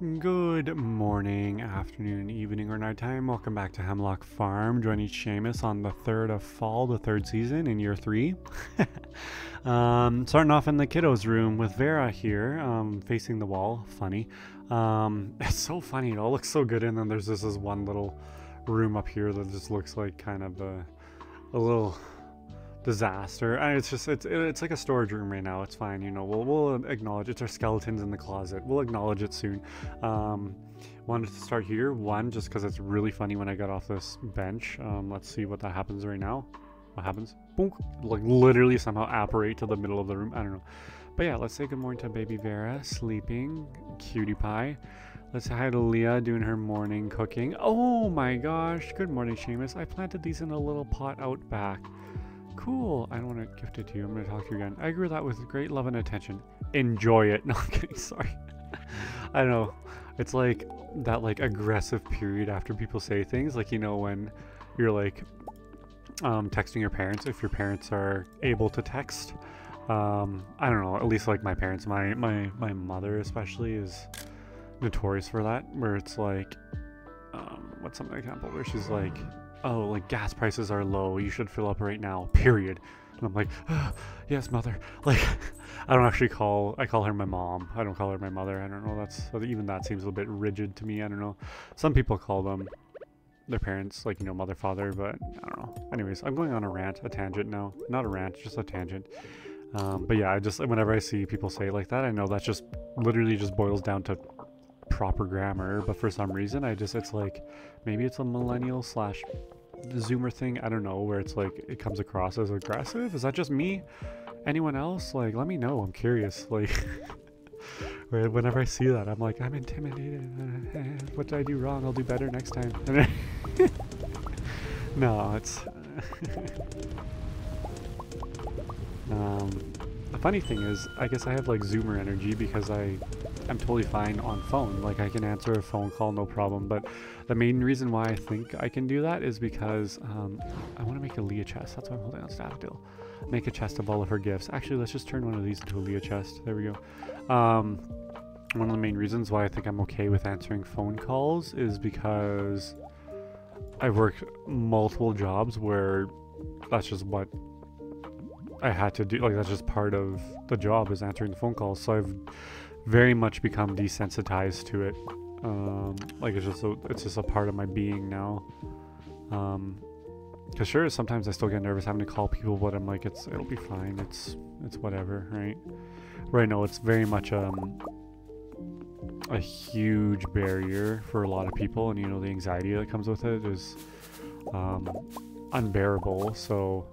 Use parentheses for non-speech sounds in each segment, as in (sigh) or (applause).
Good morning, afternoon, evening, or nighttime. Welcome back to Hemlock Farm. Joining Seamus on the third of fall, the third season in year three. (laughs) um, starting off in the kiddos' room with Vera here, um, facing the wall. Funny. Um, (laughs) it's so funny. It all looks so good. And then there's this, this one little room up here that just looks like kind of a, a little disaster. And it's just it's it's like a storage room right now. It's fine, you know. We'll we'll acknowledge it's our skeletons in the closet. We'll acknowledge it soon. Um, wanted to start here one just because it's really funny when I got off this bench. Um, let's see what that happens right now. What happens? Boom! Like literally somehow apparate to the middle of the room. I don't know. But yeah, let's say good morning to baby Vera sleeping, cutie pie. Let's say hi to Leah doing her morning cooking. Oh my gosh! Good morning, Seamus. I planted these in a little pot out back. Cool. I don't want to gift it to you. I'm going to talk to you again. I grew that with great love and attention. Enjoy it. (laughs) No, I'm kidding. Sorry. (laughs) I don't know. It's like that like aggressive period after people say things. Like, you know, when you're like um, texting your parents, if your parents are able to text. Um, I don't know. At least like my parents, my, my, my mother especially is notorious for that. Where it's like, um, what's some example where she's like, oh, like gas prices are low. You should fill up right now. Period. And I'm like, oh, (gasps) yes, mother. (laughs) Like, I don't actually call. I call her my mom. I don't call her my mother. I don't know. That's even that seems a little bit rigid to me. I don't know. Some people call them their parents, like you know, mother, father. But I don't know. Anyways, I'm going on a rant, a tangent now. Not a rant, just a tangent. Um, but yeah, I just whenever I see people say it like that, I know that just literally just boils down to proper grammar, but for some reason I just it's like maybe it's a millennial slash zoomer thing, I don't know, where it's like it comes across as aggressive. Is that just me? Anyone else? Like let me know. I'm curious. (laughs) Like whenever I see that, I'm like, I'm intimidated. (laughs) what did I do wrong? I'll do better next time. (laughs) no, it's um the funny thing is, I guess I have like zoomer energy because I I'm totally fine on phone. Like I can answer a phone call, no problem. But the main reason why I think I can do that is because um, I want to make a Leah chest. That's why I'm holding on Staffdil. Make a chest of all of her gifts. Actually, let's just turn one of these into a Leah chest. There we go. Um, one of the main reasons why I think I'm okay with answering phone calls is because I've worked multiple jobs where that's just what I had to do. Like that's just part of the job is answering the phone calls. So I've very much become desensitized to it. Um, like it's just a, it's just a part of my being now. Um, cause sure, sometimes I still get nervous having to call people, but I'm like, it's it'll be fine. It's it's whatever, right? Right now, it's very much um a huge barrier for a lot of people, and you know the anxiety that comes with it is um, unbearable. So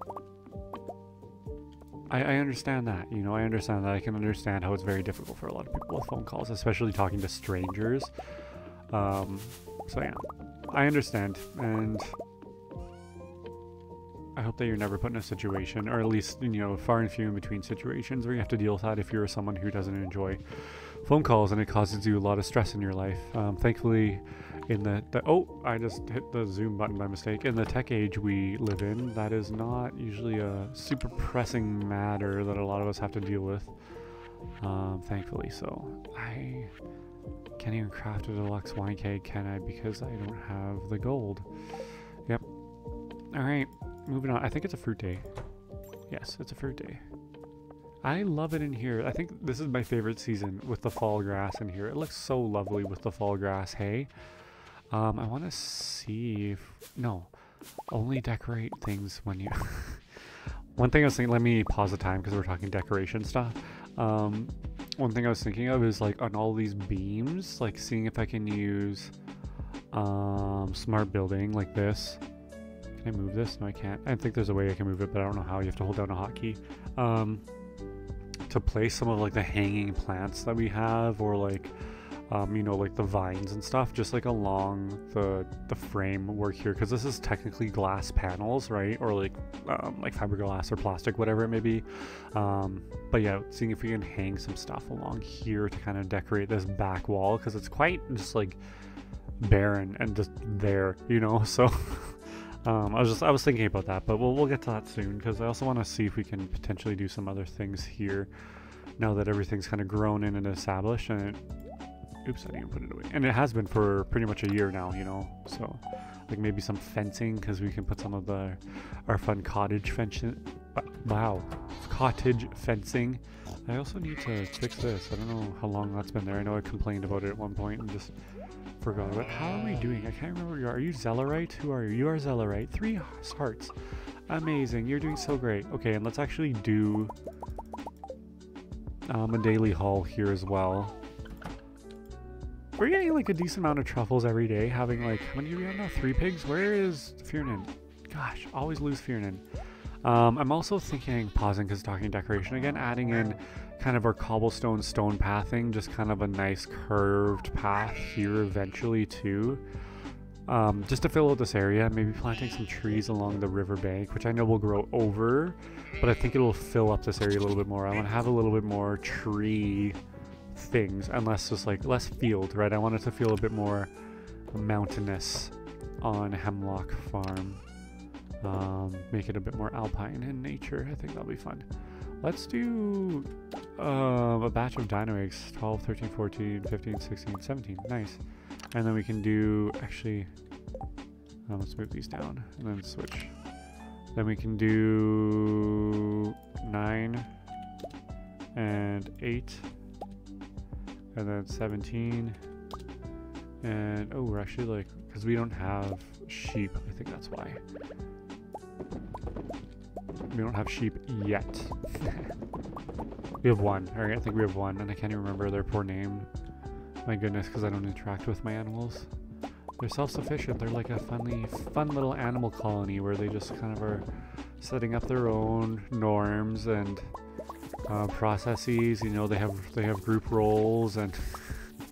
I, I, understand that. You know, I understand that. I can understand how it's very difficult for a lot of people with phone calls, especially talking to strangers. Um, so yeah, I understand, and I hope that you're never put in a situation, or at least you know, far and few in between situations where you have to deal with that if you're someone who doesn't enjoy phone calls and it causes you a lot of stress in your life. Um, thankfully, in the, the oh i just hit the zoom button by mistake. In the tech age we live in that is not usually a super pressing matter that a lot of us have to deal with um, thankfully. So i can't even craft a deluxe wine keg, can i? Because i don't have the gold. Yep. All right moving on i think it's a fruit day yes it's a fruit day I love it in here. I think this is my favorite season with the fall grass in here. It looks so lovely with the fall grass hay. Um, I want to see if... No. Only decorate things when you... (laughs) one thing I was thinking... Let me pause the time because we're talking decoration stuff. Um, one thing I was thinking of is like on all these beams, like seeing if I can use um, smart building like this. Can I move this? No, I can't. I think there's a way I can move it, but I don't know how. You have to hold down a hotkey. Um, to place some of like the hanging plants that we have or like um, you know, like the vines and stuff, just like along the the framework here, because this is technically glass panels, right? Or like um, like fiberglass or plastic, whatever it may be. Um, but yeah, seeing if we can hang some stuff along here to kind of decorate this back wall, because it's quite just like barren and just there, you know. (laughs) So um, I was just I was thinking about that, but we'll we'll get to that soon, because I also want to see if we can potentially do some other things here now that everything's kind of grown in and established and it Oops, I didn't put it away. And it has been for pretty much a year now, you know. So, like maybe some fencing because we can put some of the our fun cottage fencing. Wow, cottage fencing. I also need to fix this. I don't know how long that's been there. I know I complained about it at one point and just forgot about. How are we doing? I can't remember. You are. are you Zellerite? Who are you? You are Zellerite. Three hearts. Amazing. You're doing so great. Okay, and let's actually do um, a daily haul here as well. We're getting like a decent amount of truffles every day. Having like, how many do we have now? Three pigs? Where is Fiernan? Gosh, always lose Fiernan. Um, I'm also thinking, pausing because talking decoration again, adding in kind of our cobblestone stone pathing, just kind of a nice curved path here eventually too. Um, just to fill out this area, maybe planting some trees along the riverbank, which I know will grow over, but I think it'll fill up this area a little bit more. I want to have a little bit more tree things and less just like less field, right? I want it to feel a bit more mountainous on Hemlock Farm. Um, make it a bit more alpine in nature. I think that'll be fun. Let's do uh, a batch of dino eggs 12, 13, 14, 15, 16, 17. Nice. And then we can do, actually, uh, let's move these down and then switch. Then we can do 9 and 8 and then 17 and oh we're actually like because we don't have sheep I think that's why we don't have sheep yet (laughs) we have one or I think we have one and I can't even remember their poor name my goodness because I don't interact with my animals they're self-sufficient they're like a funny fun little animal colony where they just kind of are setting up their own norms and uh, processes. You know, they have they have group roles and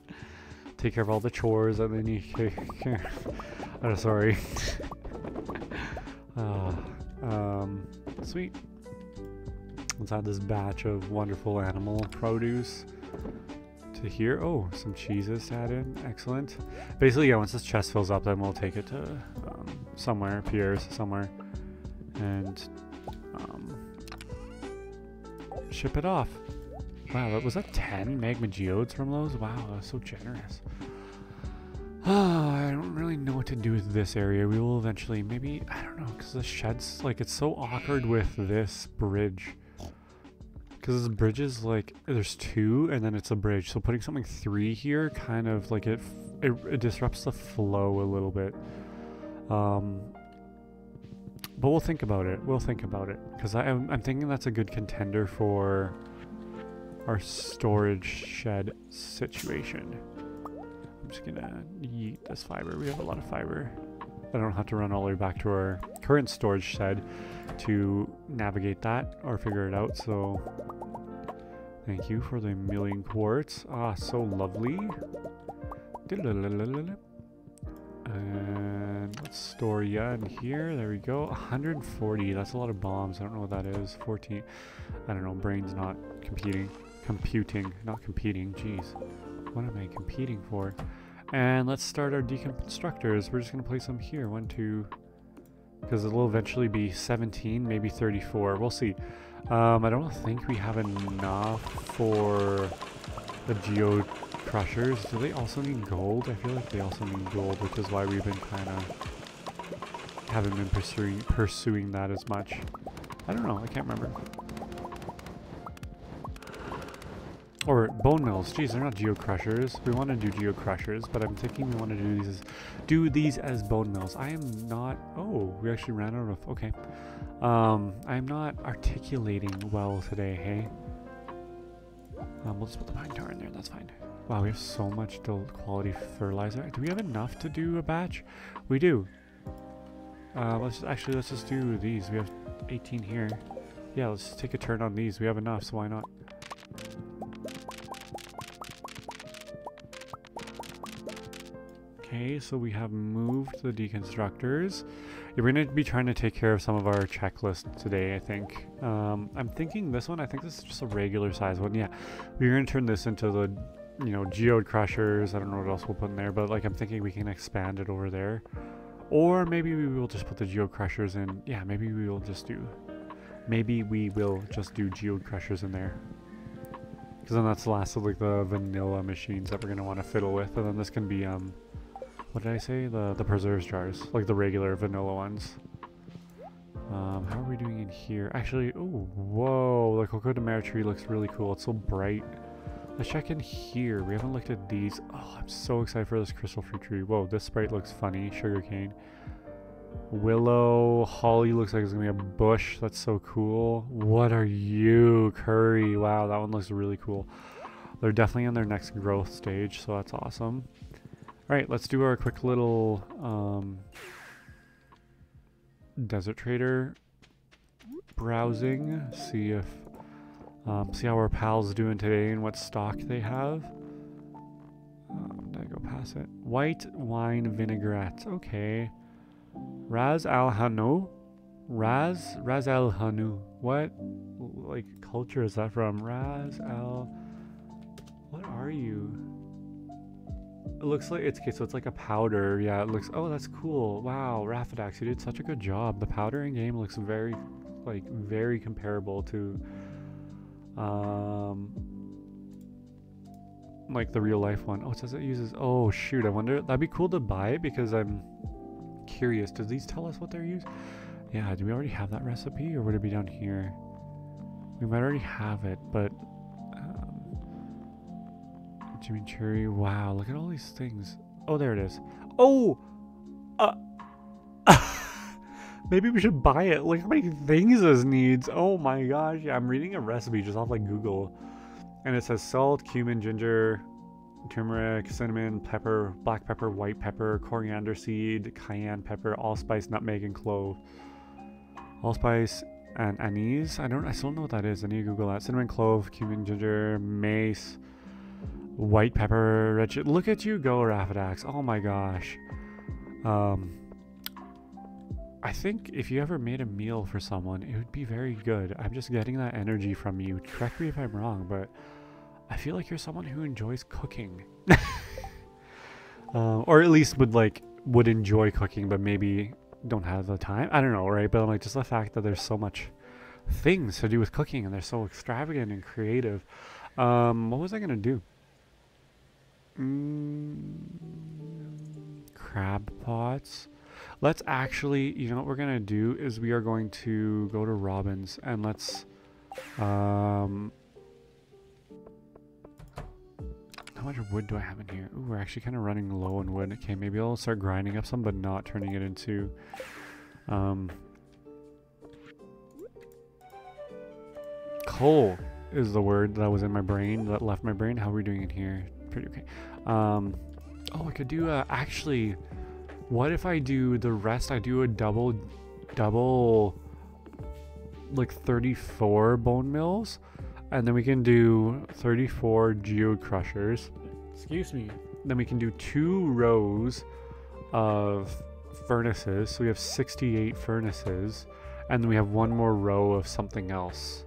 (laughs) take care of all the chores, and then you. oh, sorry. (laughs) uh, um, sweet. Let's add this batch of wonderful animal produce to here. Oh, some cheeses to add in. Excellent. Basically, yeah, once this chest fills up, then we'll take it to um, somewhere, Pierre's somewhere, and um, ship it off. Wow, it was that 10 magma geodes from those? Wow, that was so generous. (sighs) I don't really know what to do with this area. We will eventually, maybe, I don't know, because the shed's, like, it's so awkward with this bridge. Because this bridge is, like, there's two, and then it's a bridge. So putting something three here, kind of, like, it, it, it disrupts the flow a little bit. Um, but we'll think about it. We'll think about it. Because I'm, I'm thinking that's a good contender for our storage shed situation. I'm just gonna eat this fiber. We have a lot of fiber. I don't have to run all the way back to our current storage shed to navigate that or figure it out. So thank you for the million quartz. Ah, so lovely. And let's store ya in here. There we go. 140. That's a lot of bombs. I don't know what that is. 14. I don't know. Brain's not competing. Computing. Not competing. Jeez. What am I competing for? And let's start our deconstructors. We're just going to place them here. One, two. Because it will eventually be 17, maybe 34. We'll see. Um, I don't think we have enough for the geode crushers, do they also need gold? I feel like they also need gold, which is why we've been kind of haven't been pursuing pursuing that as much. I don't know. I can't remember. Or bone mills. Geez, they're not geo crushers. We want to do geo crushers, but I'm thinking we want to do these as, do these as bone mills. I am not. Oh, we actually ran out of. Okay. Um, I'm not articulating well today. Hey. Um, we'll just put the pine tar in there. That's fine. Wow, we have so much quality fertilizer. Do we have enough to do a batch? We do. Uh, let's just, actually let's just do these. We have 18 here. Yeah, let's take a turn on these. We have enough, so why not? Okay, so we have moved the deconstructors. We're going to be trying to take care of some of our checklists today, I think. Um, I'm thinking this one, I think this is just a regular size one. Yeah, we're going to turn this into the you know, geode crushers. I don't know what else we'll put in there, but like I'm thinking we can expand it over there. Or maybe we will just put the geode crushers in. Yeah, maybe we will just do. Maybe we will just do geode crushers in there. Because then that's the last of like the vanilla machines that we're gonna want to fiddle with, and then this can be um, what did I say? The the preserves jars, like the regular vanilla ones. Um, how are we doing in here? Actually, oh, whoa, the Coco de Mer tree looks really cool. It's so bright. Let's check in here. We haven't looked at these. Oh, I'm so excited for this crystal fruit tree. Whoa, this sprite looks funny. Sugarcane. Willow. Holly looks like it's going to be a bush. That's so cool. What are you? Curry. Wow, that one looks really cool. They're definitely in their next growth stage, so that's awesome. All right, let's do our quick little um, Desert Trader browsing. See if um, see how our pals doing today and what stock they have. Um, did I go past it? White wine vinaigrette. Okay. Raz Al Hanu. Raz Raz Al Hanu. What like culture is that from? Raz Al. What are you? It looks like it's okay. So it's like a powder. Yeah, it looks. Oh, that's cool. Wow, Raffadax, you did such a good job. The powdering game looks very, like, very comparable to, um, like the real life one. Oh, it says it uses. Oh shoot, I wonder. That'd be cool to buy because I'm curious. Does these tell us what they're used? Yeah. Do we already have that recipe, or would it be down here? We might already have it, but Chimichurri. Wow, look at all these things. Oh, there it is. Oh! Uh, (laughs) maybe we should buy it. Look how many things this needs. Oh my gosh. Yeah, I'm reading a recipe just off like Google. And it says salt, cumin, ginger, turmeric, cinnamon, pepper, black pepper, white pepper, coriander seed, cayenne pepper, allspice, nutmeg, and clove. Allspice and anise. I don't I still don't know what that is. I need to Google that. Cinnamon, clove, cumin, ginger, mace, white pepper, chili. Look at you go, Raffadax. Oh my gosh. Um, I think if you ever made a meal for someone, it would be very good. I'm just getting that energy from you. Correct me if I'm wrong, but I feel like you're someone who enjoys cooking. (laughs) uh, or at least would like would enjoy cooking, but maybe don't have the time. I don't know, right? But I'm like just the fact that there's so much things to do with cooking and they're so extravagant and creative. Um, what was I gonna do? Mm, crab pots. Let's actually, you know what we're going to do is we are going to go to Robin's and let's, um, how much wood do I have in here? Ooh, we're actually kind of running low on wood. Okay, maybe I'll start grinding up some, but not turning it into, um, coal is the word that was in my brain that left my brain. How are we doing in here? Pretty okay. Um, oh, I could do a, actually, what if I do the rest? I do a double, double, like 34 bone mills, and then we can do 34 geode crushers. Excuse me. Then we can do two rows of furnaces. So we have 68 furnaces, and then we have one more row of something else.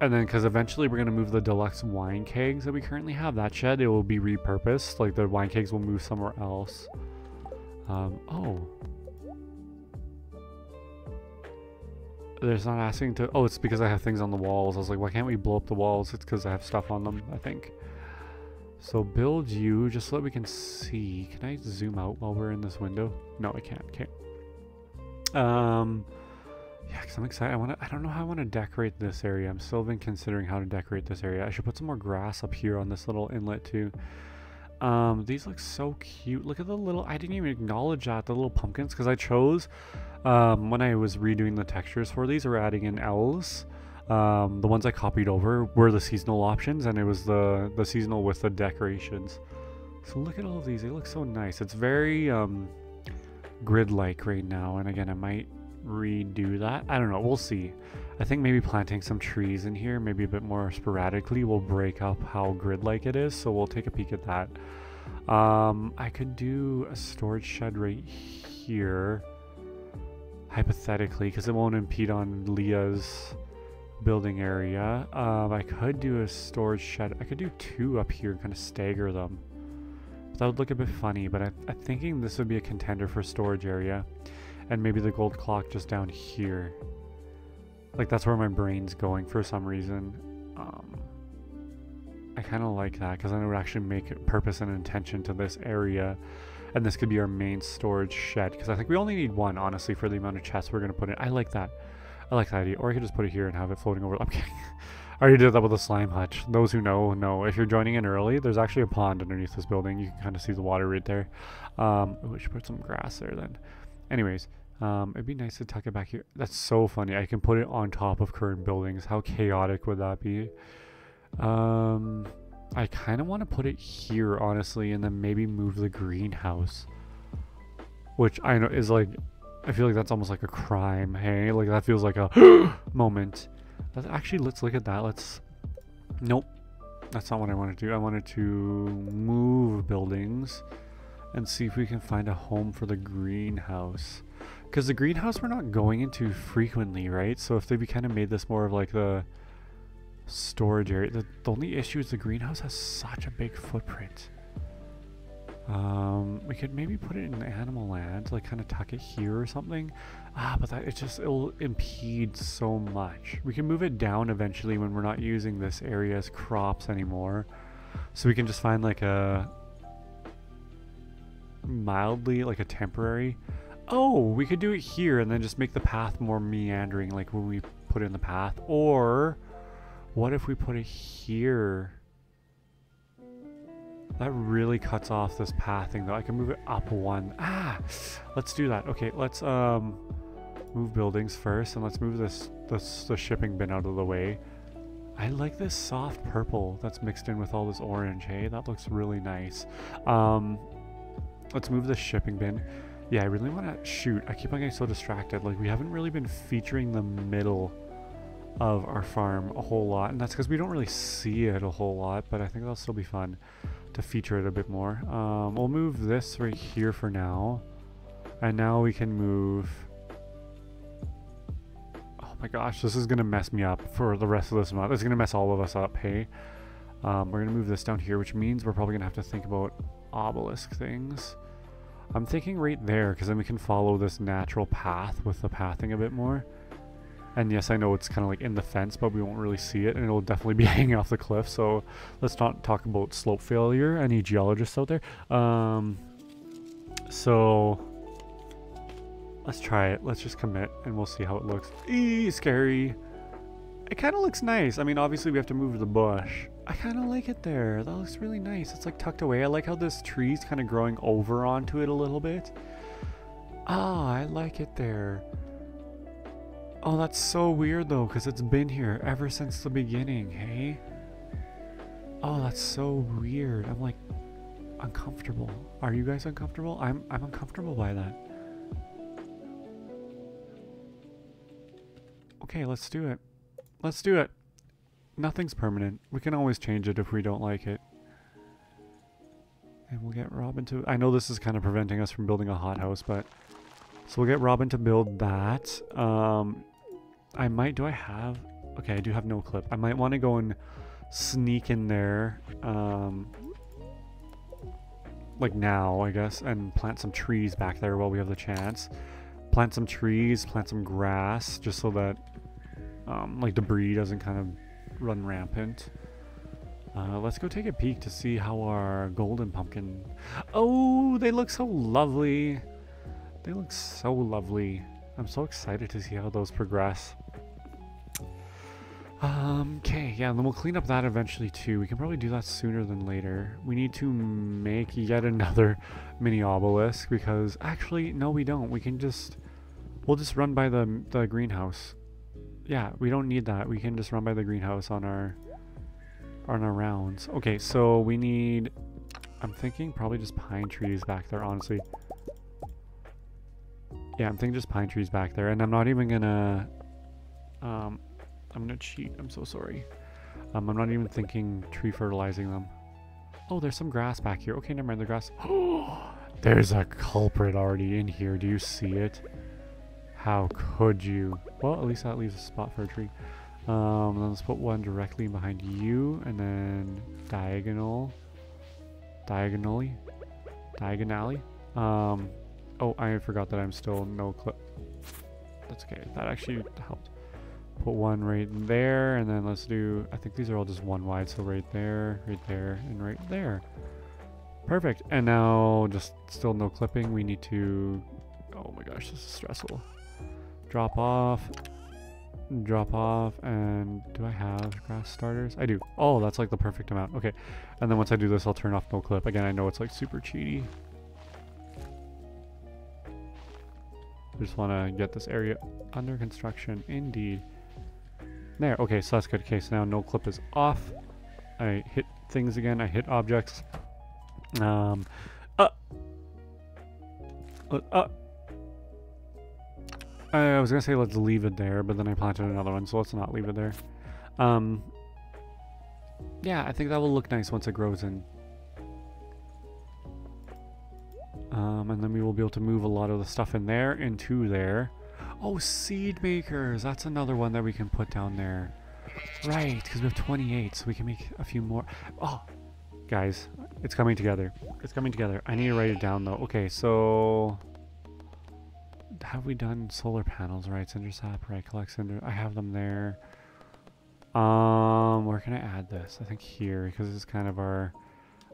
And then, because eventually we're going to move the deluxe wine kegs that we currently have, that shed, it will be repurposed. Like the wine kegs will move somewhere else. Um, oh. There's not asking to, oh, it's because I have things on the walls. I was like, why can't we blow up the walls? It's because I have stuff on them, I think. So build you, just so that we can see. Can I zoom out while we're in this window? No, I can't. Okay. Um, yeah, because I'm excited. I want to. I don't know how I want to decorate this area. I'm still been considering how to decorate this area. I should put some more grass up here on this little inlet too. Um, these look so cute. Look at the little. I didn't even acknowledge that the little pumpkins because I chose um, when I was redoing the textures for these or adding in elves. Um, the ones I copied over were the seasonal options, and it was the the seasonal with the decorations. So look at all of these. They look so nice. It's very um, grid-like right now, and again, I might redo that. I don't know. We'll see. I think maybe planting some trees in here, maybe a bit more sporadically, will break up how grid-like it is. So we'll take a peek at that. Um, I could do a storage shed right here, hypothetically, because it won't impede on Leah's building area. Um, I could do a storage shed. I could do two up here and kind of stagger them. That would look a bit funny, but I, I'm thinking this would be a contender for storage area and maybe the gold clock just down here. Like that's where my brain's going for some reason. Um, I kind of like that because then it would actually make purpose and intention to this area. And this could be our main storage shed because I think we only need one, honestly, for the amount of chests we're going to put in. I like that. I like that idea. Or I could just put it here and have it floating over. (laughs) I'm kidding. I already did that with the slime hutch. Those who know, know. If you're joining in early, there's actually a pond underneath this building. You can kind of see the water right there. Um, we should put some grass there then. Anyways, um, it'd be nice to tuck it back here. That's so funny. I can put it on top of current buildings. How chaotic would that be? Um, I kind of want to put it here, honestly, and then maybe move the greenhouse. Which I know is like, I feel like that's almost like a crime, hey? Like that feels like a (gasps) moment. Let's actually, let's look at that. Let's, nope. That's not what I want to do. I wanted to move buildings and see if we can find a home for the greenhouse. Because the greenhouse we're not going into frequently, right? So if they be kind of made this more of like the storage area. The, the only issue is the greenhouse has such a big footprint. Um, we could maybe put it in animal land, like kind of tuck it here or something. Ah, but that it just it'll impede so much. We can move it down eventually when we're not using this area as crops anymore. So we can just find like a mildly like a temporary Oh, we could do it here and then just make the path more meandering like when we put in the path. Or, what if we put it here? That really cuts off this pathing though. I can move it up one. Ah, let's do that. Okay, let's um move buildings first and let's move this, this the shipping bin out of the way. I like this soft purple that's mixed in with all this orange, hey? That looks really nice. Um, let's move the shipping bin. Yeah, I really want to shoot. I keep on getting so distracted. Like, we haven't really been featuring the middle of our farm a whole lot. And that's because we don't really see it a whole lot. But I think that'll still be fun to feature it a bit more. Um, we'll move this right here for now. And now we can move... Oh my gosh, this is going to mess me up for the rest of this month. It's going to mess all of us up, hey? Um, we're going to move this down here, which means we're probably going to have to think about obelisk things. I'm thinking right there, because then we can follow this natural path with the pathing a bit more. And yes, I know it's kind of like in the fence, but we won't really see it, and it'll definitely be (laughs) hanging off the cliff, so let's not talk about slope failure. Any geologists out there? Um, so, let's try it. Let's just commit, and we'll see how it looks. Eee, scary. It kind of looks nice. I mean, obviously we have to move the bush, I kind of like it there. That looks really nice. It's like tucked away. I like how this tree's kind of growing over onto it a little bit. Ah, I like it there. Oh, that's so weird though, because it's been here ever since the beginning, hey? Oh, that's so weird. I'm like uncomfortable. Are you guys uncomfortable? I'm I'm uncomfortable by that. Okay, let's do it. Let's do it. Nothing's permanent. We can always change it if we don't like it. And we'll get Robin to... I know this is kind of preventing us from building a hothouse, but... So we'll get Robin to build that. Um, I might... Do I have... Okay, I do have no clip. I might want to go and sneak in there. Um, like now, I guess. And plant some trees back there while we have the chance. Plant some trees, plant some grass, just so that... Um, like debris doesn't kind of run rampant. Uh, let's go take a peek to see how our golden pumpkin... Oh, they look so lovely. They look so lovely. I'm so excited to see how those progress. Um, okay, yeah, and then we'll clean up that eventually too. We can probably do that sooner than later. We need to make yet another (laughs) mini obelisk because actually, no, we don't. We can just, we'll just run by the, the greenhouse. Yeah, we don't need that. We can just run by the greenhouse on our on our rounds. Okay, so we need I'm thinking probably just pine trees back there, honestly. Yeah, I'm thinking just pine trees back there, and I'm not even gonna um I'm gonna cheat, I'm so sorry. Um, I'm not even thinking tree fertilizing them. Oh, there's some grass back here. Okay, never mind the grass. (gasps) there's a culprit already in here. Do you see it? How could you? Well, at least that leaves a spot for a tree. Um, let's put one directly behind you, and then diagonal, diagonally, diagonally. Um, oh, I forgot that I'm still no clip. That's okay. That actually helped. put one right there, and then let's do, I think these are all just one wide, so right there, right there, and right there. Perfect. And now, just still no clipping. We need to, oh my gosh, this is stressful. Drop off, drop off, and do I have grass starters? I do. Oh, that's like the perfect amount. Okay. And then once I do this, I'll turn off no clip. Again, I know it's like super cheaty. I just want to get this area under construction. Indeed. There. Okay, so that's good. Okay, so now no clip is off. I hit things again. I hit objects. Um. Uh. Uh. I was gonna say let's leave it there, but then I planted another one, so let's not leave it there. Um. Yeah, I think that will look nice once it grows in. Um, and then we will be able to move a lot of the stuff in there into there. Oh, seed makers. That's another one that we can put down there. Right, because we have 28, so we can make a few more. Oh, guys, it's coming together. It's coming together. I need to write it down, though. Okay, so... Have we done solar panels, right? Cinder sap, right? Collect cinder. I have them there. Um, where can I add this? I think here, because this is kind of our...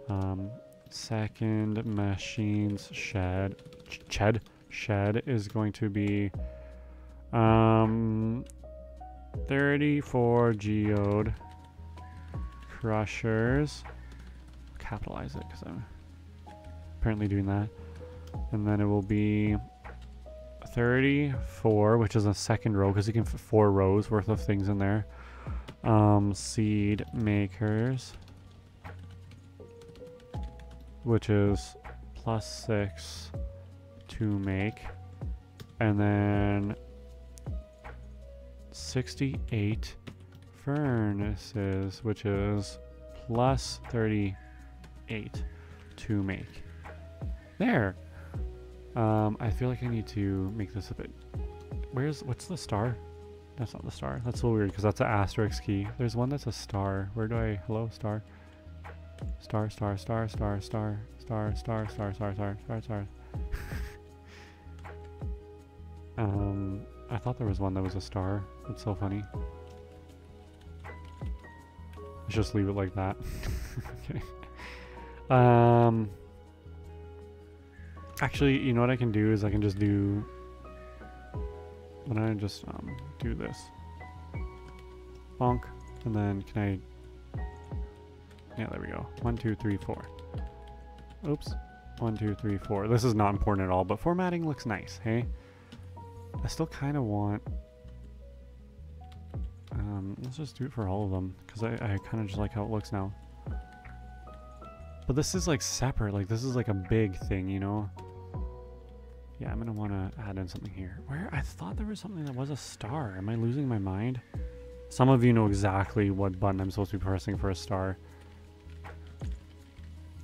Um, second machines shed ch shed shed is going to be um 34 geode crushers capitalize it because I'm apparently doing that and then it will be 34 which is a second row because you can fit four rows worth of things in there um, seed makers which is plus six to make, and then 68 furnaces, which is plus 38 to make. There. Um, I feel like I need to make this a bit. Where's what's the star? That's not the star. That's little weird because that's an asterisk key. There's one that's a star. Where do I? Hello, star. Star, star, star, star, star, star, star, star, star, star, star, star. um, I thought there was one that was a star. It's so funny. Let's just leave it like that. okay. Um. Actually, you know what I can do is I can just do. When I just um do this. Bonk, and then can I yeah, there we go. One, two, three, four. Oops. One, two, three, four. This is not important at all, but formatting looks nice, hey? I still kind of want... Um, let's just do it for all of them, because I, I kind of just like how it looks now. But this is like separate, like this is like a big thing, you know? Yeah, I'm gonna want to add in something here. Where? I thought there was something that was a star. Am I losing my mind? Some of you know exactly what button I'm supposed to be pressing for a star.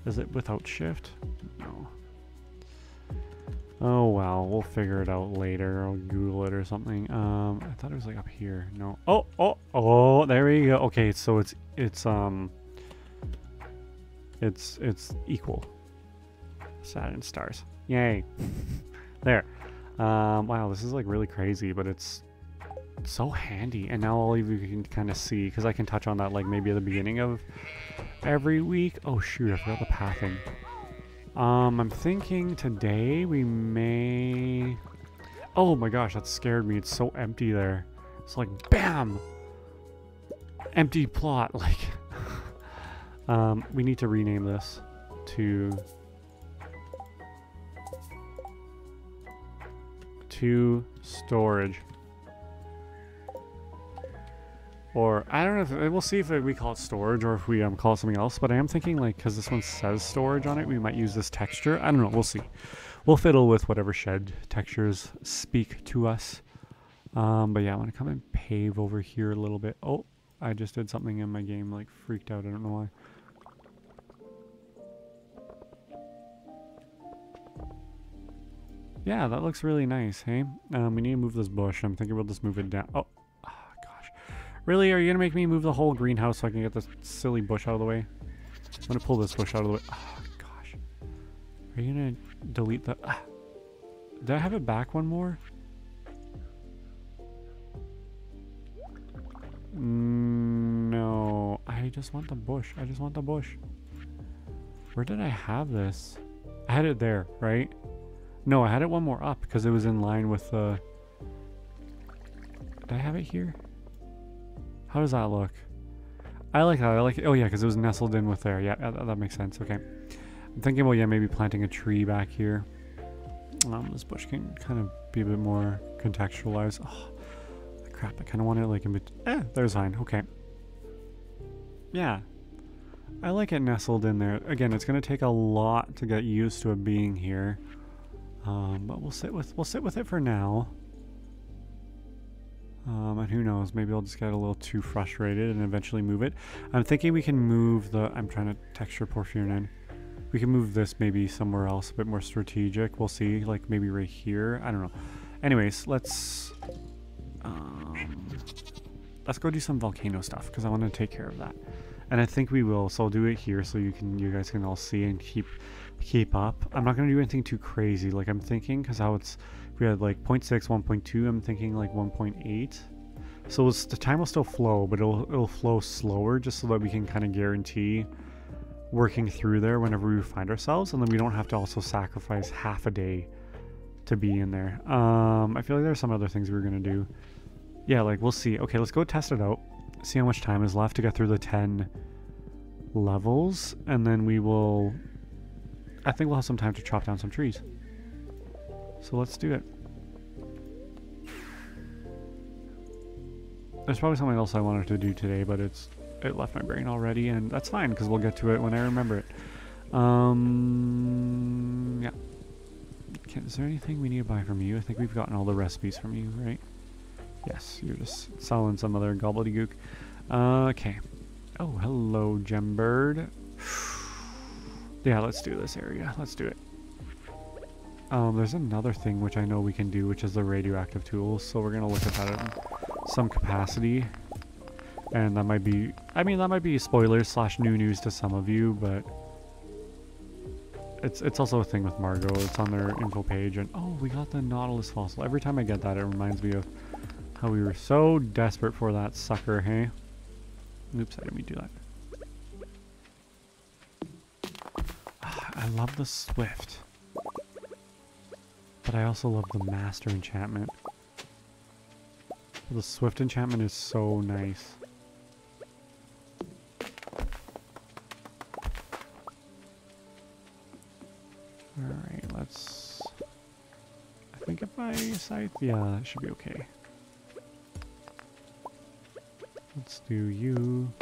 Is it without shift? No. Oh well, we'll figure it out later. I'll Google it or something. Um, I thought it was like up here. No. Oh, oh, oh, there we go. Okay, so it's, it's, um, it's, it's equal. Saturn stars. Yay. (laughs) there. Um, wow, this is like really crazy, but it's so handy. And now all of you can kind of see, because I can touch on that like maybe at the beginning of every week. Oh shoot, I forgot the pathing. Um, I'm thinking today we may... Oh my gosh, that scared me. It's so empty there. It's like, BAM! Empty plot, (laughs) like... (laughs) um, we need to rename this to... To storage. Or, I don't know if, we'll see if we call it storage or if we um, call it something else, but I am thinking like, because this one says storage on it, we might use this texture. I don't know, we'll see. We'll fiddle with whatever shed textures speak to us. Um, but yeah, I want to come and pave over here a little bit. Oh, I just did something in my game, like freaked out, I don't know why. Yeah, that looks really nice, hey? Um, we need to move this bush. I'm thinking we'll just move it down. Oh, gosh. Really? Are you going to make me move the whole greenhouse so I can get this silly bush out of the way? I'm going to pull this bush out of the way. Oh, gosh. Are you going to delete the... Ah. Did I have it back one more? No, I just want the bush. I just want the bush. Where did I have this? I had it there, right? No, I had it one more up because it was in line with the... Did I have it here? How does that look? I like that. I like it. Oh, yeah, because it was nestled in with there. Yeah, that, that, makes sense. Okay. I'm thinking, well, yeah, maybe planting a tree back here. Um, this bush can kind of be a bit more contextualized. Oh, crap. I kind of want it like in between. Eh, there's fine. Okay. Yeah. I like it nestled in there. Again, it's going to take a lot to get used to it being here. Um, but we'll sit with we'll sit with it for now. Um, and who knows, maybe I'll just get a little too frustrated and eventually move it. I'm thinking we can move the, I'm trying to texture Porphyrin in. We can move this maybe somewhere else, a bit more strategic. We'll see, like maybe right here. I don't know. Anyways, let's, um, let's go do some volcano stuff because I want to take care of that. And I think we will, so I'll do it here so you can, you guys can all see and keep, keep up. I'm not going to do anything too crazy. Like I'm thinking, because how it's, we had like 0.6, 1.2, I'm thinking like 1.8. So the time will still flow, but it'll, it'll flow slower just so that we can kind of guarantee working through there whenever we find ourselves. And then we don't have to also sacrifice half a day to be in there. Um, I feel like there's some other things we are going to do. Yeah, like we'll see. Okay, let's go test it out. See how much time is left to get through the 10 levels. And then we will... I think we'll have some time to chop down some trees. So let's do it. There's probably something else I wanted to do today, but it's it left my brain already, and that's fine because we'll get to it when I remember it. Um, yeah. Okay, is there anything we need to buy from you? I think we've gotten all the recipes from you, right? Yes, you're just selling some other gobbledygook. Uh, okay. Oh, hello, Gembird. (sighs) yeah, let's do this area. Let's do it. Um, there's another thing which I know we can do, which is the radioactive tools. So we're going to look at that in some capacity. And that might be, I mean, that might be spoilers slash new news to some of you, but it's it's also a thing with MARGO. It's on their info page, and oh, we got the Nautilus fossil. Every time I get that, it reminds me of how we were so desperate for that sucker, hey? Oops, I didn't mean to do that. I love the Swift. But I also love the Master Enchantment. The Swift Enchantment is so nice. Alright, let's... I think if I scythe... Yeah, that should be okay. Let's do you.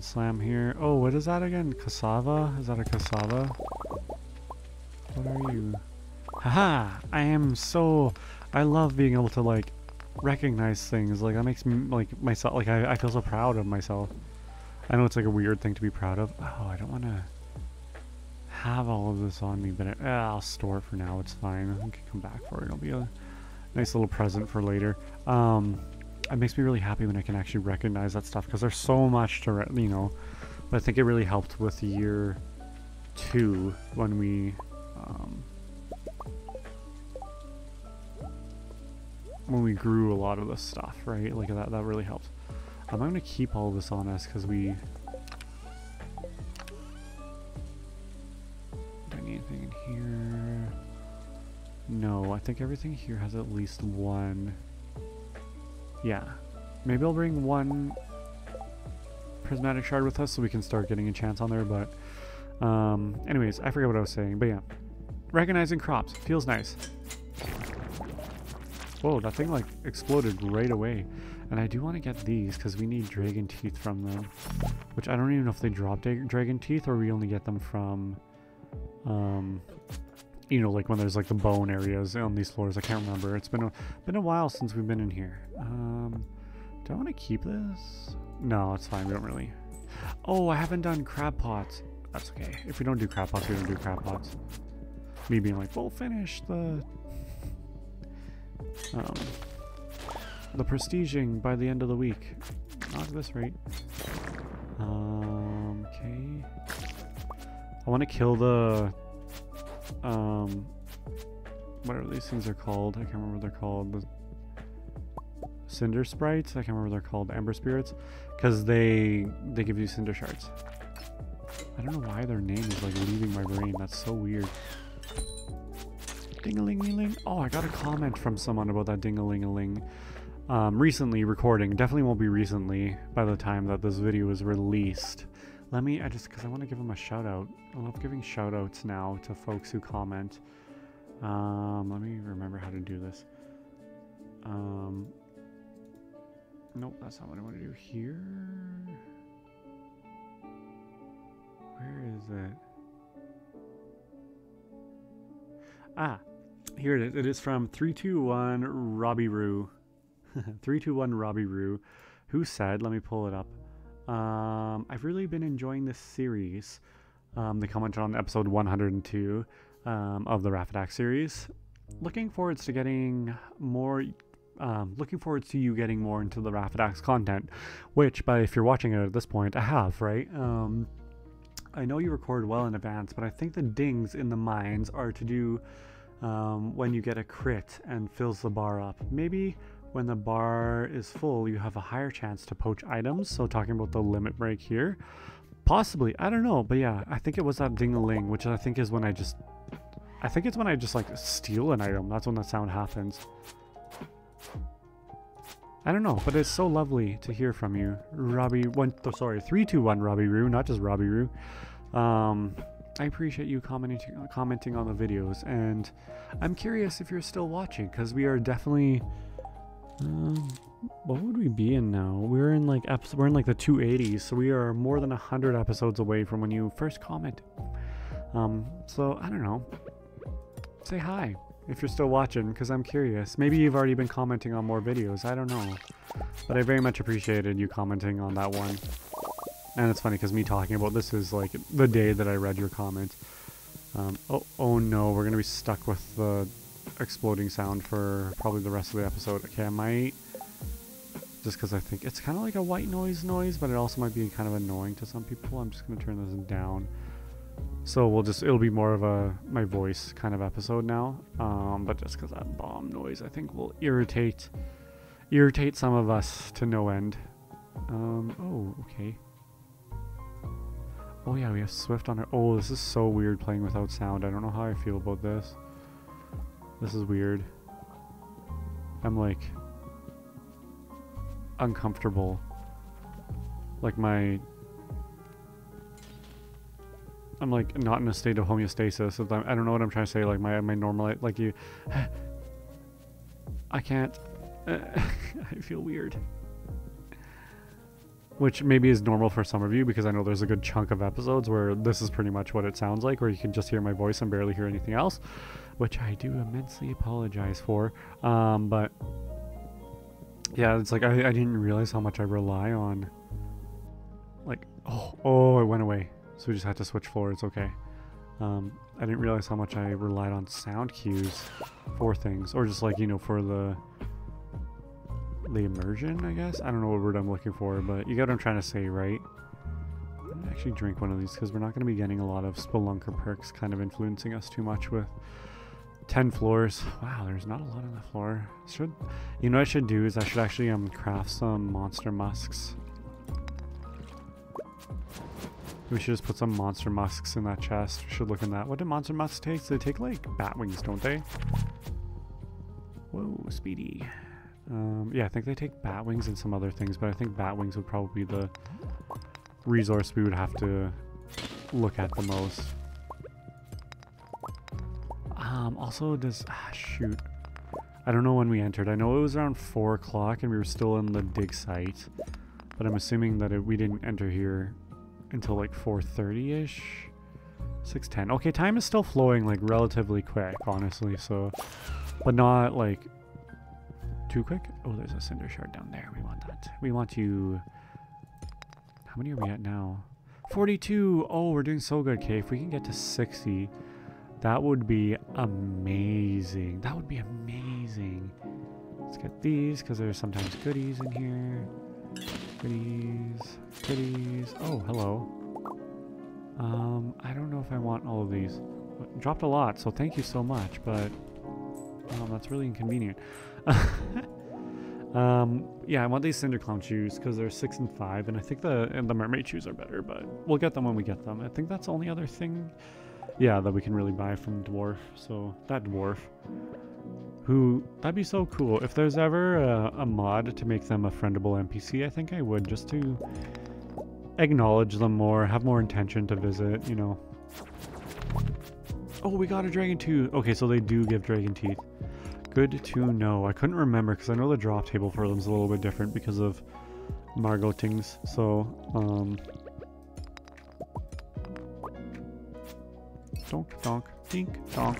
And slam here. Oh, what is that again? Cassava? Is that a cassava? What are you? Haha! I am so... I love being able to, like, recognize things. Like, that makes me, like, myself... Like, I, I feel so proud of myself. I know it's, like, a weird thing to be proud of. Oh, I don't want to have all of this on me, but it, eh, I'll store it for now. It's fine. I can come back for it. It'll be a nice little present for later. Um, it makes me really happy when I can actually recognize that stuff because there's so much to, you know. But I think it really helped with year two when we um, when we grew a lot of this stuff, right? Like that, that really helped. I'm going to keep all this on us because we... Do I need anything in here? No, I think everything here has at least one. Yeah. Maybe I'll bring one prismatic shard with us so we can start getting a chance on there, but um, anyways, I forget what I was saying, but yeah. Recognizing crops. Feels nice. Whoa, that thing like exploded right away. And I do want to get these because we need dragon teeth from them. Which I don't even know if they drop dragon teeth or we only get them from, um, you know, like when there's like the bone areas on these floors. I can't remember. It's been a, been a while since we've been in here. Um, do I want to keep this? No, it's fine. We don't really. Oh, I haven't done crab pots. That's okay. If we don't do crab pots, we don't do crab pots me being like, we'll finish the um, the prestiging by the end of the week. Not at this rate. Um, okay. I want to kill the um, whatever these things are called. I can't remember what they're called. The cinder sprites. I can't remember what they're called, ember spirits, because they they give you cinder shards. I don't know why their name is like leaving my brain. That's so weird. Ding-a-ling-a-ling. Oh, I got a comment from someone about that ding-a-ling-a-ling. Um, recently recording. Definitely won't be recently by the time that this video is released. Let me, I just, because I want to give them a shout out. I love giving shout outs now to folks who comment. Um, let me remember how to do this. Um, nope, that's not what I want to do here. Where is it? Ah, here it is. It is from 321 Robbie Roo. (laughs) 321 Robbie Roo, who said, let me pull it up. Um, I've really been enjoying this series. Um, they commented on episode 102 um, of the Raffadax series. Looking forward to getting more. Um, looking forward to you getting more into the Raffadax content, which, by if you're watching it at this point, I have, right? Um, I know you record well in advance, but I think the dings in the mines are to do um, when you get a crit and fills the bar up. Maybe when the bar is full, you have a higher chance to poach items. So talking about the limit break here, possibly, I don't know, but yeah, I think it was that ding-a-ling, which I think is when I just, I think it's when I just like steal an item. That's when that sound happens. I don't know, but it's so lovely to hear from you, Robbie. One, oh, sorry, three, two, one, Robbie Roo, not just Robbie Roo. Um, I appreciate you commenting commenting on the videos, and I'm curious if you're still watching because we are definitely um, what would we be in now? We're in like we're in like the 280s, so we are more than 100 episodes away from when you first commented. Um, so I don't know. Say hi if you're still watching, because I'm curious. Maybe you've already been commenting on more videos. I don't know. But I very much appreciated you commenting on that one. And it's funny because me talking about this is like the day that I read your comment. Um, oh, oh no, we're going to be stuck with the exploding sound for probably the rest of the episode. Okay, I might, just because I think it's kind of like a white noise noise, but it also might be kind of annoying to some people. I'm just going to turn this down. So we'll just, it'll be more of a, my voice kind of episode now. Um, but just because that bomb noise, I think will irritate, irritate some of us to no end. Um, oh, okay. Oh yeah, we have Swift on our, oh, this is so weird playing without sound. I don't know how I feel about this. This is weird. I'm like uncomfortable. Like my I'm like not in a state of homeostasis. I don't know what I'm trying to say. Like my my normal like you. (sighs) I can't. (sighs) I feel weird. Which maybe is normal for some of you because I know there's a good chunk of episodes where this is pretty much what it sounds like, where you can just hear my voice and barely hear anything else which I do immensely apologize for. Um, but yeah, it's like I, I didn't realize how much I rely on. Like, oh, oh, it went away. So we just had to switch floors. Okay. Um, I didn't realize how much I relied on sound cues for things, or just like you know for the the immersion. I guess I don't know what word I'm looking for, but you get what I'm trying to say, right? actually drink one of these because we're not going to be getting a lot of spelunker perks kind of influencing us too much with 10 floors. Wow, there's not a lot on the floor. Should you know what I should do is I should actually um craft some monster musks. We should just put some monster musks in that chest. We should look in that. What do monster musks take? They take like bat wings, don't they? Whoa, speedy. Um, yeah, I think they take bat wings and some other things, but I think bat wings would probably be the resource we would have to look at the most. Um, also, does ah, shoot? I don't know when we entered. I know it was around four o'clock, and we were still in the dig site. But I'm assuming that it, we didn't enter here until like 4:30 ish, 6:10. Okay, time is still flowing like relatively quick, honestly. So, but not like too quick. Oh, there's a cinder shard down there. We want that. We want to. How many are we at now? 42. Oh, we're doing so good. Okay, if we can get to 60. That would be amazing. That would be amazing. Let's get these because there's sometimes goodies in here. Goodies, goodies. Oh, hello. Um, I don't know if I want all of these. Dropped a lot, so thank you so much, but um, that's really inconvenient. (laughs) Um, yeah, I want these Cinder Clown shoes because they're six and five, and I think the and the mermaid shoes are better, but we'll get them when we get them. I think that's the only other thing, yeah, that we can really buy from Dwarf. So that Dwarf, who that'd be so cool if there's ever a, a mod to make them a friendable NPC. I think I would just to acknowledge them more, have more intention to visit. You know. Oh, we got a dragon tooth. Okay, so they do give dragon teeth. Good to know. I couldn't remember because I know the drop table for them is a little bit different because of MARGO things. So, um... Donk, donk, dink, donk.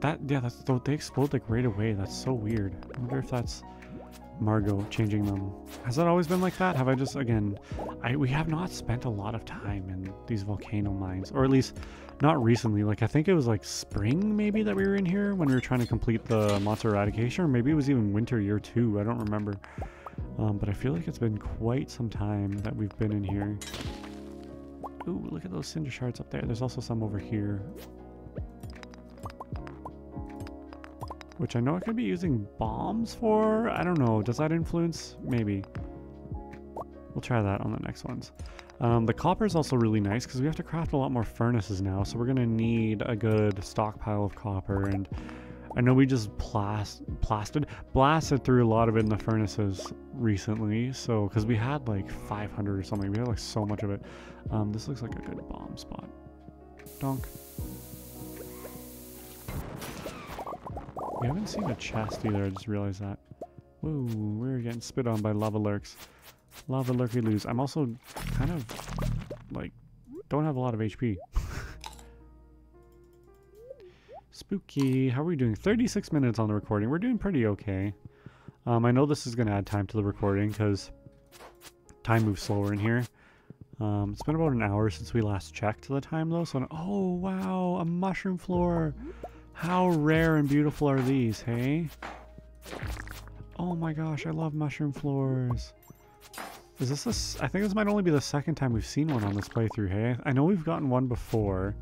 That, yeah, that's, they explode like right away. That's so weird. I wonder if that's MARGO changing them. Has that always been like that? Have I just, again, I we have not spent a lot of time in these volcano mines. Or at least not recently. Like, I think it was like spring maybe that we were in here when we were trying to complete the monster eradication. Or maybe it was even winter year two. I don't remember. Um, but I feel like it's been quite some time that we've been in here. Ooh, look at those cinder shards up there. There's also some over here. Which I know I could be using bombs for. I don't know. Does that influence? Maybe. We'll try that on the next ones. Um, the copper is also really nice because we have to craft a lot more furnaces now. So we're going to need a good stockpile of copper. And I know we just plast blasted, blasted through a lot of it in the furnaces recently. So, because we had like 500 or something. We had like so much of it. Um, this looks like a good bomb spot. Donk. We haven't seen a chest either, I just realized that. Whoa, we're getting spit on by lava lurks. Lava lurky loose. I'm also kind of, like, don't have a lot of HP. (laughs) Spooky. How are we doing? 36 minutes on the recording. We're doing pretty okay. Um, I know this is going to add time to the recording because time moves slower in here. Um, it's been about an hour since we last checked the time though. So, oh wow, a mushroom floor. How rare and beautiful are these, hey? Oh my gosh, I love mushroom floors. Is this this? I think this might only be the second time we've seen one on this playthrough, hey? I know we've gotten one before.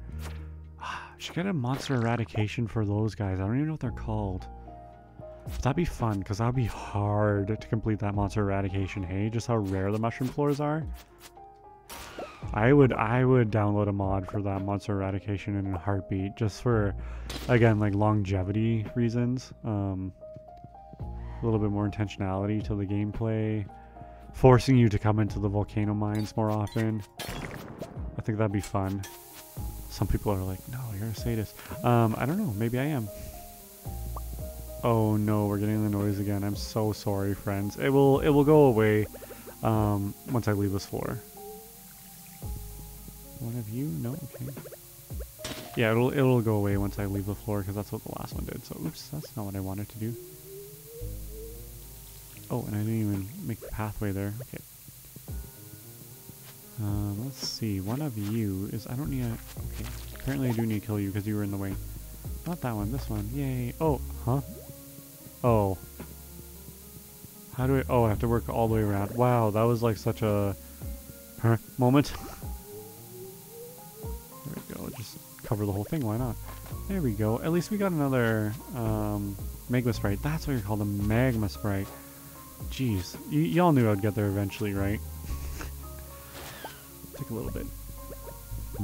Should get a monster eradication for those guys. I don't even know what they're called. That'd be fun, because that'd be hard to complete that monster eradication, hey? Just how rare the mushroom floors are. I would I would download a mod for that monster eradication in a heartbeat just for again like longevity reasons. Um, a little bit more intentionality to the gameplay, forcing you to come into the volcano mines more often. I think that'd be fun. Some people are like, no, you're a sadist. Um, I don't know, maybe I am. Oh no, we're getting the noise again. I'm so sorry, friends. It will it will go away um, once I leave this floor. One of you? No? Okay. Yeah, it'll, it'll go away once I leave the floor because that's what the last one did. So, oops, that's not what I wanted to do. Oh, and I didn't even make the pathway there. Okay. Um, let's see. One of you is... I don't need a... Okay. Apparently I do need to kill you because you were in the way. Not that one. This one. Yay. Oh. Huh? Oh. How do I... Oh, I have to work all the way around. Wow, that was like such a... Huh? Moment. (laughs) There we go. Just cover the whole thing, why not? There we go. At least we got another um, Magma Sprite. That's what you call the Magma Sprite. Jeez. y'all knew I'd get there eventually, right? (laughs) Take a little bit.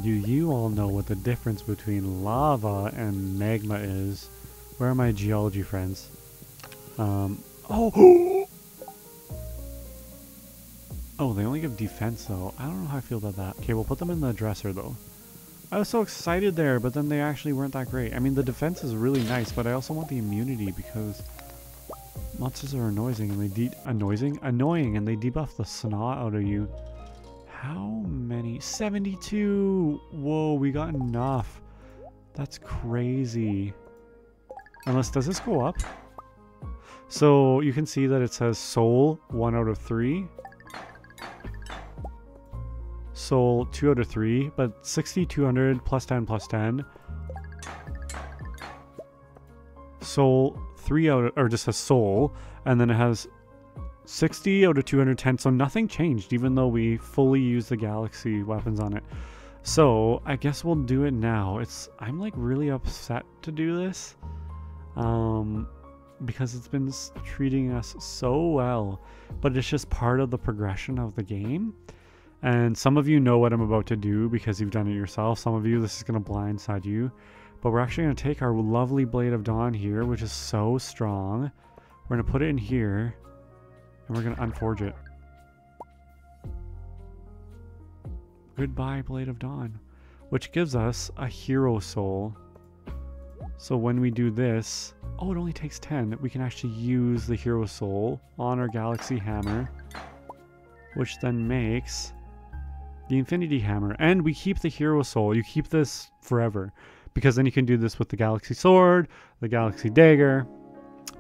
Do you all know what the difference between lava and magma is? Where are my geology friends? Um, oh! (gasps) oh, they only give defense though. I don't know how I feel about that. Okay, we'll put them in the dresser though. I was so excited there, but then they actually weren't that great. I mean, the defense is really nice, but I also want the immunity because monsters are annoying and they de annoying annoying and they debuff the snot out of you. How many? 72! Whoa, we got enough. That's crazy. Unless, does this go up? So you can see that it says soul, 1 out of 3 soul 2 out of 3, but 6,200 plus 10, plus 10. Soul 3 out or just a soul, and then it has 60 out of 210, so nothing changed, even though we fully use the galaxy weapons on it. So, I guess we'll do it now. It's, I'm like really upset to do this. Um, because it's been treating us so well, but it's just part of the progression of the game. And some of you know what I'm about to do because you've done it yourself. Some of you, this is going to blindside you. But we're actually going to take our lovely Blade of Dawn here, which is so strong. We're going to put it in here, and we're going to unforge it. Goodbye, Blade of Dawn. Which gives us a Hero Soul. So when we do this, oh, it only takes 10. We can actually use the Hero Soul on our Galaxy Hammer, which then makes the Infinity Hammer. And we keep the Hero Soul. You keep this forever because then you can do this with the Galaxy Sword, the Galaxy Dagger.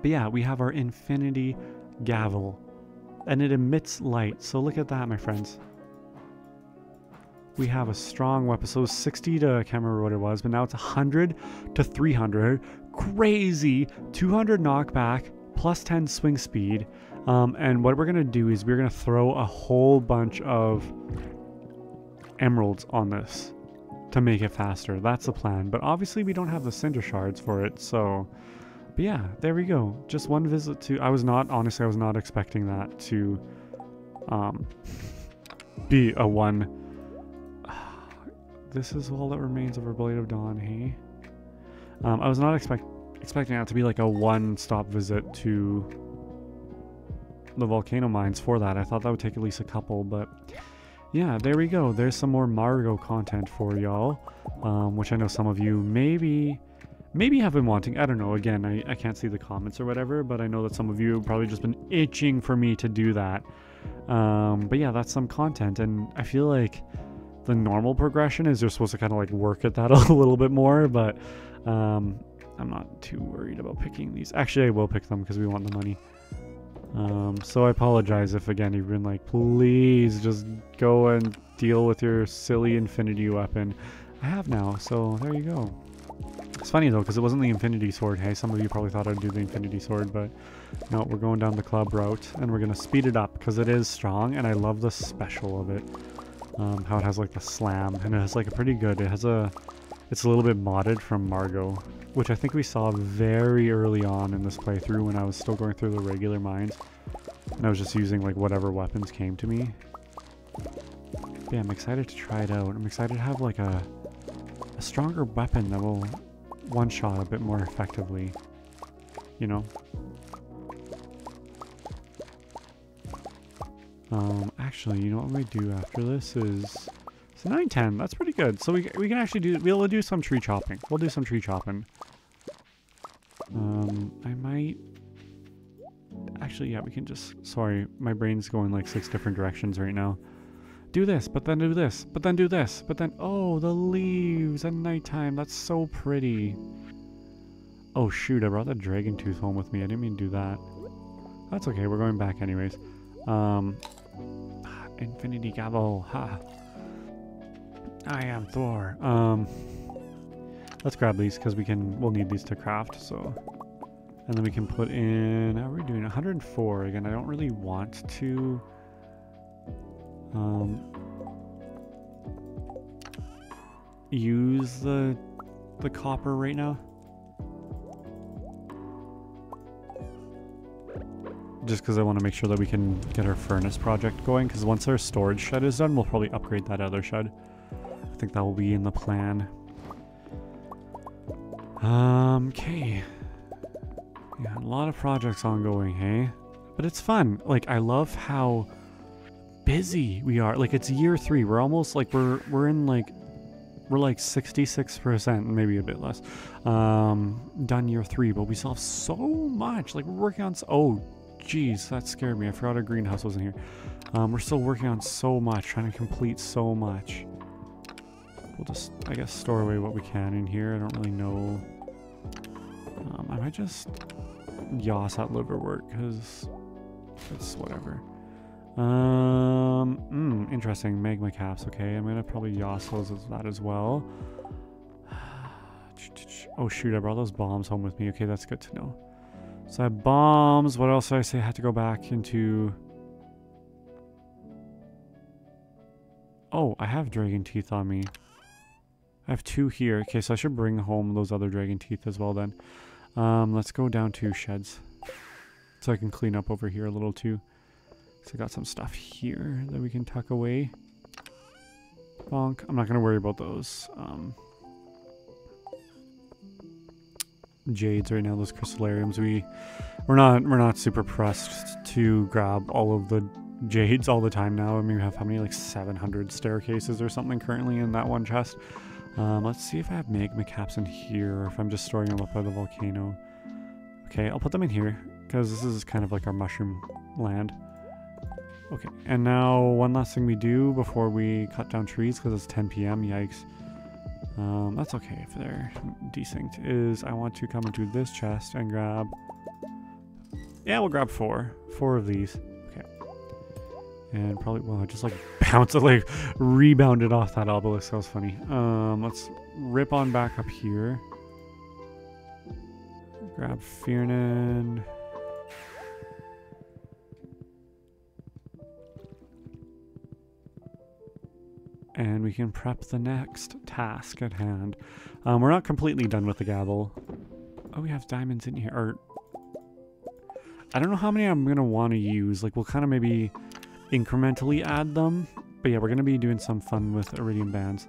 But yeah, we have our Infinity Gavel and it emits light. So look at that, my friends. We have a strong weapon. So 60 to, I can't remember what it was, but now it's 100 to 300. Crazy. 200 knockback, plus 10 swing speed. Um, and what we're going to do is we're going to throw a whole bunch of emeralds on this to make it faster. That's the plan. But obviously we don't have the cinder shards for it, so... But yeah, there we go. Just one visit to... I was not, honestly, I was not expecting that to um, (laughs) be a one... (sighs) this is all that remains of our Blade of Dawn, hey? Um, I was not expect expecting that to be like a one-stop visit to the volcano mines for that. I thought that would take at least a couple, but yeah, there we go. There's some more MARGO content for y'all, um, which I know some of you maybe maybe have been wanting. I don't know. Again, I, I can't see the comments or whatever, but I know that some of you have probably just been itching for me to do that. Um, but yeah, that's some content, and I feel like the normal progression is you're supposed to kind of like work at that (laughs) a little bit more, but um, I'm not too worried about picking these. Actually, I will pick them because we want the money. Um, so I apologize if again you've been like, please just go and deal with your silly infinity weapon. I have now, so there you go. It's funny though, because it wasn't the infinity sword. Hey, some of you probably thought I'd do the infinity sword, but no, we're going down the club route, and we're going to speed it up, because it is strong, and I love the special of it. Um, how it has like the slam, and it has like a pretty good, it has a, it's a little bit modded from MARGO, which I think we saw very early on in this playthrough when I was still going through the regular mines. And I was just using like whatever weapons came to me. But yeah, I'm excited to try it out. I'm excited to have like a, a stronger weapon that will one-shot a bit more effectively. You know? Um, actually, you know what we do after this is... It's 910. That's pretty good. So we, we can actually do... We'll do some tree chopping. We'll do some tree chopping. Um, I might... Actually, yeah, we can just... Sorry, my brain's going like six different directions right now. Do this, but then do this, but then do this, but then... Oh, the leaves at nighttime. That's so pretty. Oh, shoot, I brought the dragon tooth home with me. I didn't mean to do that. That's okay, we're going back anyways. Um, (sighs) Infinity Gavel, ha. I am Thor. Um, let's grab these because we can, we'll need these to craft, so. And then we can put in, how are we doing? 104. Again, I don't really want to, um, use the, the copper right now. just because I want to make sure that we can get our furnace project going because once our storage shed is done we'll probably upgrade that other shed I think that will be in the plan um okay yeah a lot of projects ongoing hey but it's fun like I love how busy we are like it's year three we're almost like we're we're in like we're like 66% maybe a bit less um done year three but we still have so much like we're working on so oh Jeez, that scared me. I forgot our greenhouse wasn't here. Um, we're still working on so much, trying to complete so much. We'll just, I guess, store away what we can in here. I don't really know. Um, I might just Yoss at liverwort, because it's whatever. Um, mm, interesting. Magma caps, okay. I'm gonna probably Yoss those as that as well. (sighs) Oh shoot, I brought those bombs home with me. Okay, that's good to know. So I have bombs. What else did I say? I had to go back into... Oh, I have dragon teeth on me. I have two here. Okay, so I should bring home those other dragon teeth as well then. Um, let's go down to sheds. so I can clean up over here a little too. So I got some stuff here that we can tuck away. Bonk. I'm not going to worry about those. Um, jades right now, those crystallariums. We we're not we're not super pressed to grab all of the jades all the time now. I mean, we have how many like 700 staircases or something currently in that one chest. Um, let's see if I have magma caps in here or if I'm just storing them up by the volcano. Okay, I'll put them in here because this is kind of like our mushroom land. Okay, and now one last thing we do before we cut down trees because it's 10 p.m. Yikes. Um, that's okay if they're decent. Is I want to come into this chest and grab. Yeah, we'll grab four. Four of these. And probably, well, just like (laughs) bounced like rebounded off that obelisk. That was funny. Um, let's rip on back up here. Grab Fiernan. and we can prep the next task at hand. Um, we're not completely done with the gavel. Oh, we have diamonds in here. Or, I don't know how many I'm going to want to use. Like, we'll kind of maybe incrementally add them. But yeah, we're going to be doing some fun with iridium bands.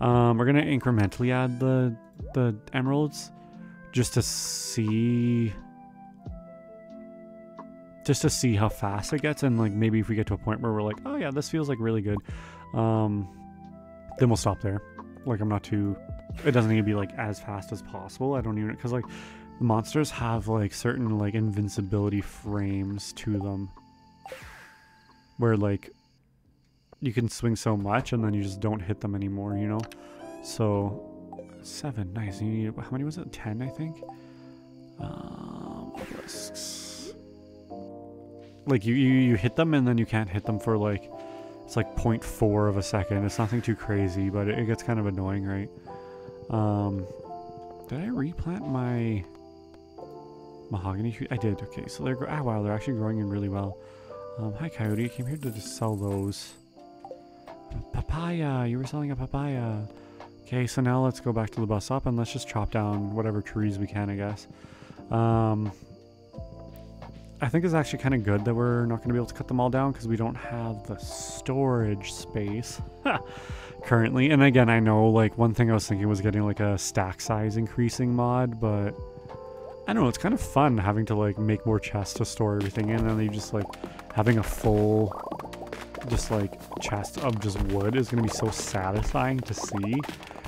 Um, we're going to incrementally add the, the emeralds just to see... Just to see how fast it gets and like maybe if we get to a point where we're like, oh yeah, this feels like really good. Um, then we'll stop there. Like I'm not too. It doesn't need to be like as fast as possible. I don't even because like monsters have like certain like invincibility frames to them, where like you can swing so much and then you just don't hit them anymore. You know, so seven, nice. You need how many was it? Ten, I think. Um, Like you, you you hit them and then you can't hit them for like it's like 0.4 of a second. It's nothing too crazy, but it, it gets kind of annoying, right? Um, did I replant my mahogany tree? I did. Okay, so they're ah wow, they're actually growing in really well. Um, hi Coyote, came here to sell those. Papaya, you were selling a papaya. Okay, so now let's go back to the bus stop and let's just chop down whatever trees we can, I guess. Um, I think it's actually kind of good that we're not going to be able to cut them all down because we don't have the storage space (laughs) currently. And again, I know like one thing I was thinking was getting like a stack size increasing mod, but I don't know, it's kind of fun having to like make more chests to store everything in and then you just like having a full just like chest of just wood is to be so satisfying to see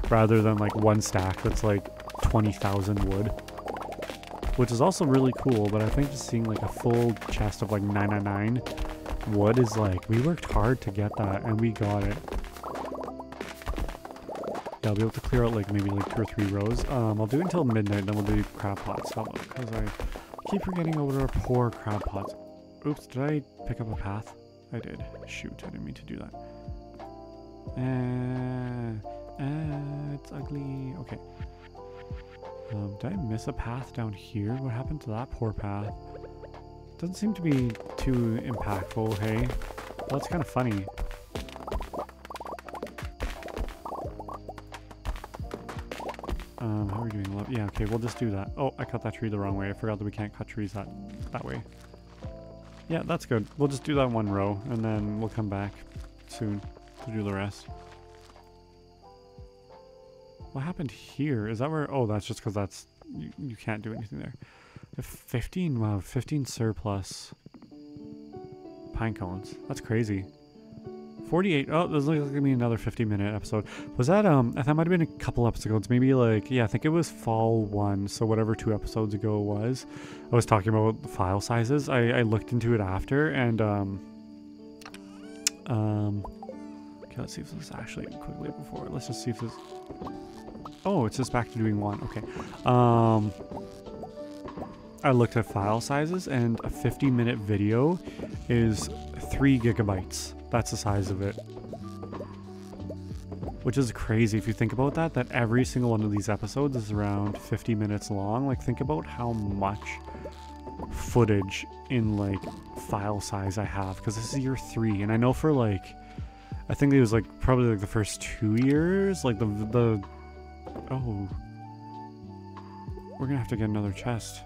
rather than like one stack that's like 20,000 wood which is also really cool, but I think just seeing like a full chest of like 999 wood is like, we worked hard to get that and we got it. Yeah, I'll be able to clear out like maybe like two or three rows. Um, I'll do it until midnight, then we'll do crab pots. Because I keep forgetting over our poor crab pots. Oops, did I pick up a path? I did. Shoot, I didn't mean to do that. Uh, uh, it's ugly. Okay. Um, did I miss a path down here? What happened to that poor path? Doesn't seem to be too impactful, hey? Well, that's kind of funny. Um, how are we doing? Yeah, okay, we'll just do that. Oh, I cut that tree the wrong way. I forgot that we can't cut trees that, that way. Yeah, that's good. We'll just do that one row, and then we'll come back soon to do the rest. What happened here? Is that where... Oh, that's just because that's... You, you can't do anything there. 15, wow, 15 surplus pine cones. That's crazy. 48. Oh, this looks like gonna be another 50 minute episode. Was that, um, I thought might have been a couple episodes. Maybe like, yeah, I think it was fall one. So whatever two episodes ago it was. I was talking about the file sizes. I, I looked into it after and, um, um, okay, let's see if this is actually quickly before. Let's just see if this, Oh, it's just back to doing one. Okay. Um, I looked at file sizes and a 50 minute video is 3 gigabytes. That's the size of it. Which is crazy if you think about that, that every single one of these episodes is around 50 minutes long. Like think about how much footage in like file size I have because this is year 3 and I know for like I think it was like probably like the first 2 years, like the the Oh. We're gonna have to get another chest.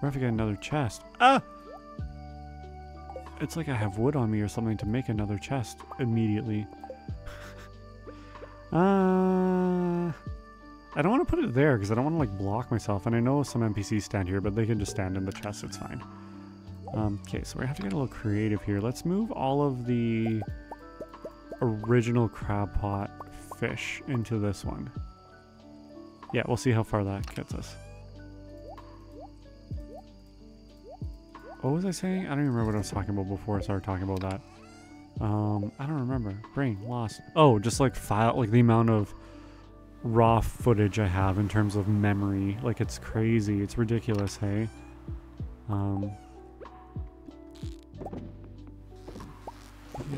Where have I get another chest? Ah! It's like I have wood on me or something to make another chest immediately. uh... I don't want to put it there because I don't want to like block myself. And I know some NPCs stand here, but they can just stand in the chest. It's fine. Um, okay, so we have to get a little creative here. Let's move all of the original crab pot fish into this one. Yeah, we'll see how far that gets us. What was I saying? I don't even remember what I was talking about before I started talking about that. Um, I don't remember. Brain lost. Oh, just like file, like the amount of raw footage I have in terms of memory. Like it's crazy. It's ridiculous, hey? Um,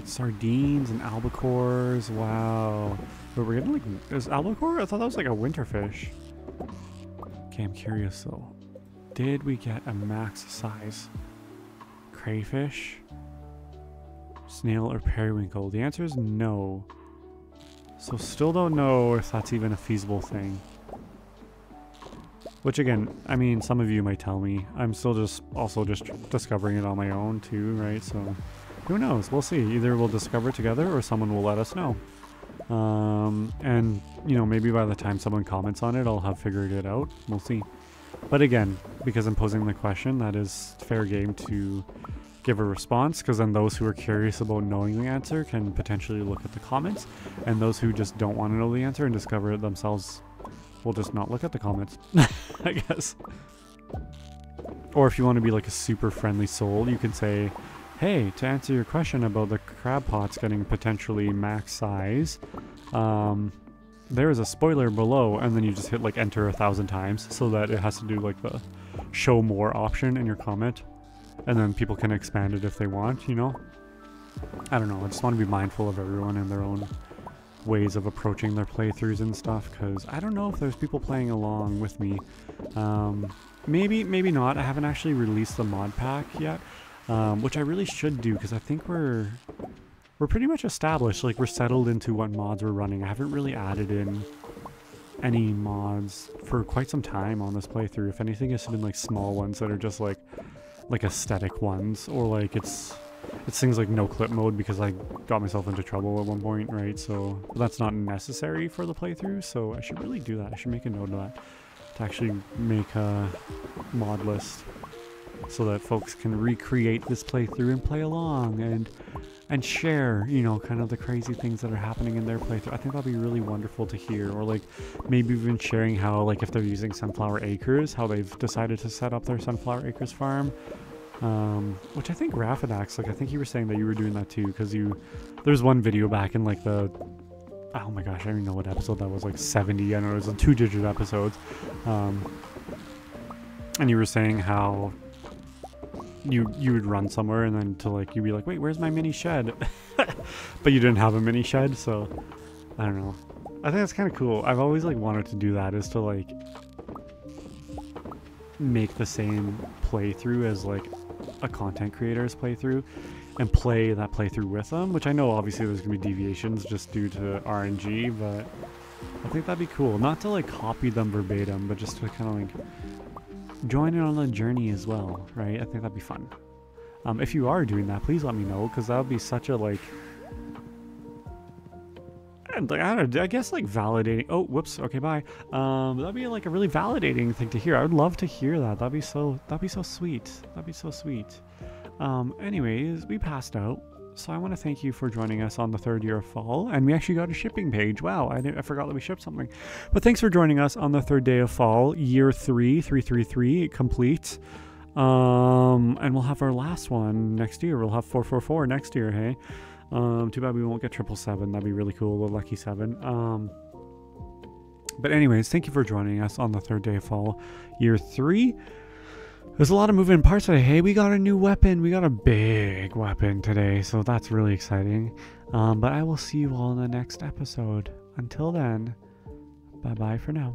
sardines and albacores. Wow. But we're getting like, is albacore? I thought that was like a winter fish. Okay, I'm curious though. Did we get a max size? Crayfish? Snail or periwinkle? The answer is no. So still don't know if that's even a feasible thing. Which again, I mean, some of you might tell me. I'm still just also just discovering it on my own too, right? So who knows? We'll see. Either we'll discover together or someone will let us know. Um, and, you know, maybe by the time someone comments on it, I'll have figured it out. We'll see. But again, because I'm posing the question, that is fair game to give a response because then those who are curious about knowing the answer can potentially look at the comments and those who just don't want to know the answer and discover it themselves will just not look at the comments (laughs) i guess. Or if you want to be like a super friendly soul you can say hey to answer your question about the crab pots getting potentially max size um, there is a spoiler below and then you just hit like enter a thousand times so that it has to do like the show more option in your comment and then people can expand it if they want, you know? I don't know, I just want to be mindful of everyone and their own ways of approaching their playthroughs and stuff, because I don't know if there's people playing along with me. Um, maybe, maybe not. I haven't actually released the mod pack yet, um, which I really should do, because I think we're we're pretty much established, like we're settled into what mods we're running. I haven't really added in any mods for quite some time on this playthrough. If anything, it's been like small ones that are just like like aesthetic ones or like it's it's things like no clip mode because I got myself into trouble at one point, right? So that's not necessary for the playthrough, so I should really do that. I should make a note of that to actually make a mod list so that folks can recreate this playthrough and play along and and share, you know, kind of the crazy things that are happening in their playthrough. I think that'd be really wonderful to hear. Or like maybe even sharing how, like, if they're using Sunflower Acres, how they've decided to set up their Sunflower Acres farm. Um, which I think Raffadax, like, I think you were saying that you were doing that too, because you, there's one video back in like the, oh my gosh, I don't even know what episode that was, like 70, I know it was a two digit episodes. Um, and you were saying how you you would run somewhere and then to like you'd be like, wait, where's my mini shed? (laughs) but you didn't have a mini shed, so I don't know. I think that's kind of cool. I've always like wanted to do that is to like make the same playthrough as like a content creator's playthrough and play that playthrough with them, which I know obviously there's gonna be deviations just due to RNG, but I think that'd be cool. Not to like copy them verbatim, but just to kind of like join in on the journey as well, right? I think that'd be fun. Um, if you are doing that, please let me know because that would be such a like. I don't I guess like validating. Oh, whoops. Okay, bye. Um, that'd be like a really validating thing to hear. I would love to hear that. That'd be so. That'd be so sweet. That'd be so sweet. Um, anyways, we passed out. So I want to thank you for joining us on the third year of fall, and we actually got a shipping page. Wow, I, I forgot that we shipped something. But thanks for joining us on the third day of fall, year three, three three three complete. Um, and we'll have our last one next year. We'll have four four four next year. Hey, um, too bad we won't get triple seven. That'd be really cool. The lucky seven. Um. But anyways, thank you for joining us on the third day of fall, year three. There's a lot of moving parts today. Hey, we got a new weapon. We got a big weapon today, so that's really exciting. Um, but I will see you all in the next episode. Until then, bye bye for now.